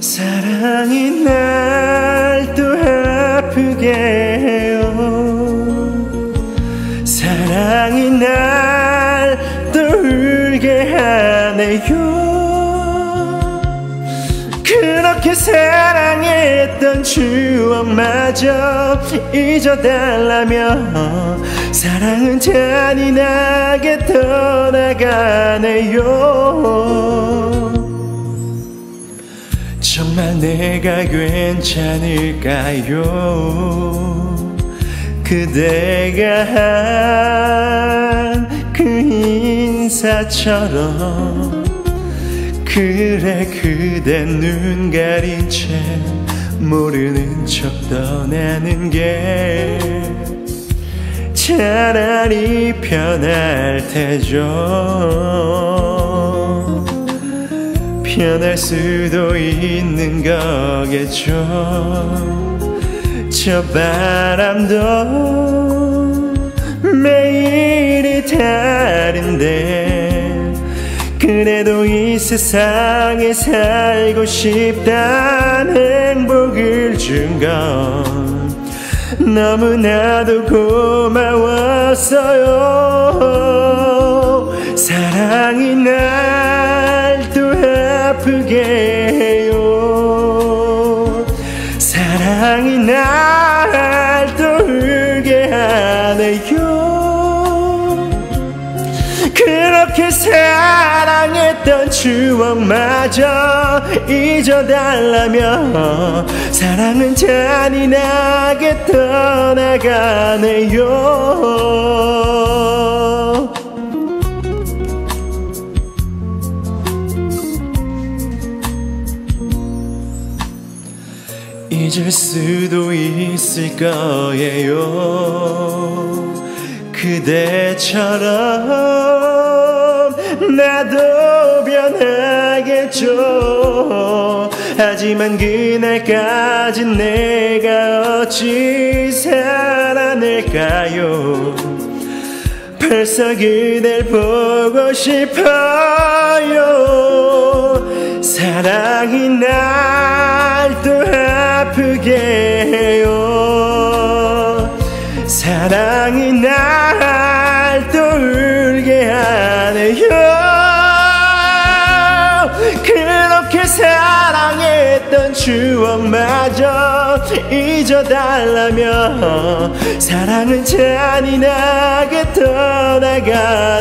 사랑이 날 또 아프게 해요. 사랑이 날 또 울게 하네요 그렇게 사랑했던 추억마저 잊어달라며 사랑은 잔인하게 떠나가네요. 정말 내가 괜찮을까요? 그대가 한 그 인사처럼 그래 그대 눈 가린 채 모르는 척 떠나는 게 차라리 편할 테죠. 편할 수도 있는 거겠죠. 저 바람도 매일이 다른데 그래도 이 세상에 살고 싶단 행복을 준 건 너무나도 고마웠어요. 사랑이 날 또 아프게 해요. 사랑이 날 그렇게 사랑했던 추억마저 잊어달라며 사랑은 잔인하게 떠나가네요. 잊을 수도 있을 거예요. 그대처럼 나도 변하겠죠. 하지만 그날까진 내가 어찌 살아낼까요? 벌써 그댈 보고 싶어요. 사랑이 날 또 아프게 해요. 사랑이 날 했던 추억마저 잊어달라며 사랑은 잔인하게 떠나가네요.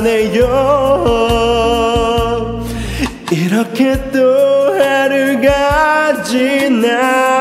이렇게 또 하루가 지나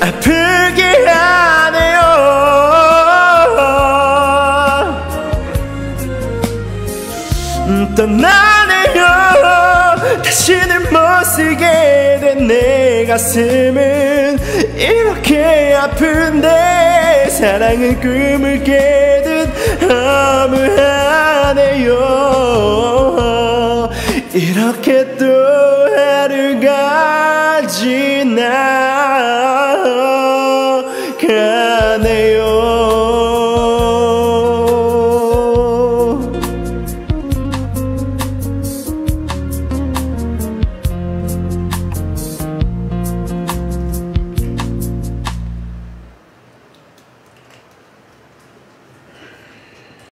아프게 하네요. 음, 떠나네요. 다시는 못 쓰게 된 내 가슴은 이렇게 아픈데 사랑은 꿈을 깨듯 허무하네요. 이렇게 또 하루가 지나가네요